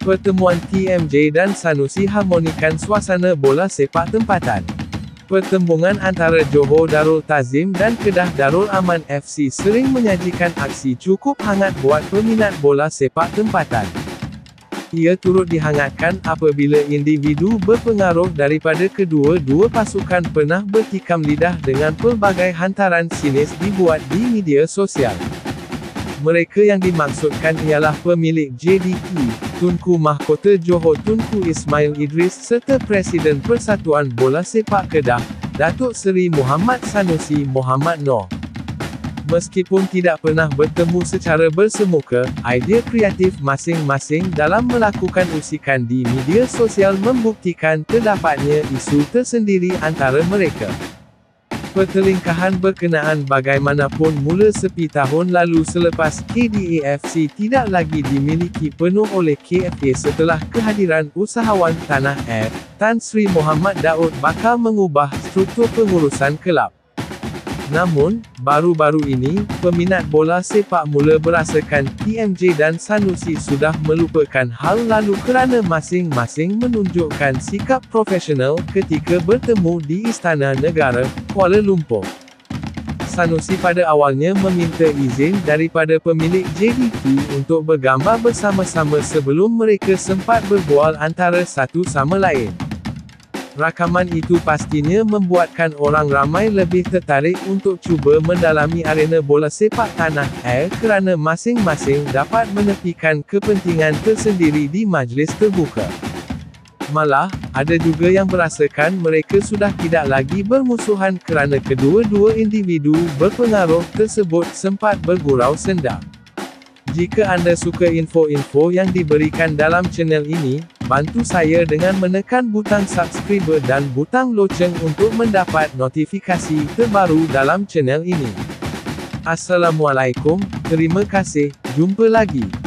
Pertemuan TMJ dan Sanusi harmonikan suasana bola sepak tempatan. Pertembungan antara Johor Darul Tazim dan Kedah Darul Aman FC sering menyajikan aksi cukup hangat buat peminat bola sepak tempatan. Ia turut dihangatkan apabila individu berpengaruh daripada kedua-dua pasukan pernah bertikam lidah dengan pelbagai hantaran sinis dibuat di media sosial. Mereka yang dimaksudkan ialah pemilik JDE, Tunku Mahkota Johor Tunku Ismail Idris serta Presiden Persatuan Bola Sepak Kedah, Datuk Seri Muhammad Sanusi Muhammad Noor. Meskipun tidak pernah bertemu secara bersemuka, idea kreatif masing-masing dalam melakukan usikan di media sosial membuktikan terdapatnya isu tersendiri antara mereka. Pertelingkahan berkenaan bagaimanapun mula sepi tahun lalu selepas KDAFC tidak lagi dimiliki penuh oleh KFA setelah kehadiran usahawan Tanah Air, Tan Sri Muhammad Daud bakal mengubah struktur pengurusan kelab. Namun, baru-baru ini, peminat bola sepak mula berasakan TMJ dan Sanusi sudah melupakan hal lalu kerana masing-masing menunjukkan sikap profesional ketika bertemu di Istana Negara, Kuala Lumpur. Sanusi pada awalnya meminta izin daripada pemilik JDT untuk bergambar bersama-sama sebelum mereka sempat berbual antara satu sama lain. Rakaman itu pastinya membuatkan orang ramai lebih tertarik untuk cuba mendalami arena bola sepak tanah air kerana masing-masing dapat menepikan kepentingan tersendiri di majlis terbuka. Malah, ada juga yang berasakan mereka sudah tidak lagi bermusuhan kerana kedua-dua individu berpengaruh tersebut sempat bergurau sendam. Jika anda suka info-info yang diberikan dalam channel ini, bantu saya dengan menekan butang subscribe dan butang loceng untuk mendapat notifikasi terbaru dalam channel ini. Assalamualaikum, terima kasih, jumpa lagi.